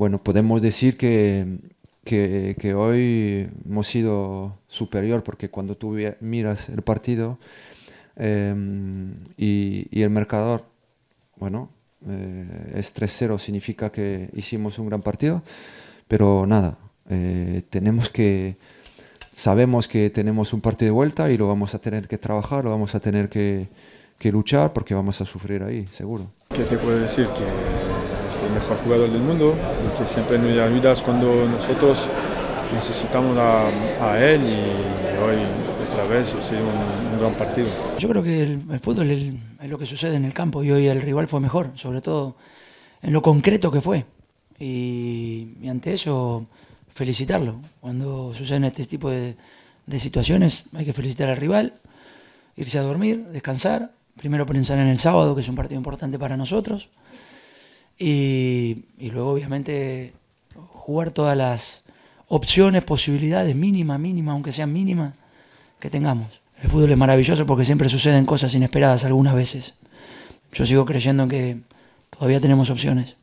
bueno, podemos decir que, que, hoy hemos sido superior porque cuando tú miras el partido em, y, y, el marcador, bueno, eh, es 3-0, significa que hicimos un gran partido, pero nada, eh, tenemos que, sabemos que tenemos un partido de vuelta y lo vamos a tener que trabajar, lo vamos a tener que, que luchar porque vamos a sufrir ahí, seguro. ¿Qué te puedo decir? Que es el mejor jugador del mundo y que siempre nos ayudas cuando nosotros necesitamos a, a él y hoy otra vez ha sido un, gran partido. Yo creo que el, fútbol es, lo que sucede en el campo y hoy el rival fue mejor, sobre todo en lo concreto que fue. Y, ante eso, felicitarlo. Cuando suceden este tipo de, de situaciones hay que felicitar al rival, irse a dormir, descansar, primero pensar en el sábado, que es un partido importante para nosotros, y, luego obviamente jugar todas las opciones, posibilidades, mínima, mínima, aunque sean mínimas, que tengamos. El fútbol es maravilloso porque siempre suceden cosas inesperadas algunas veces. Yo sigo creyendo que todavía tenemos opciones.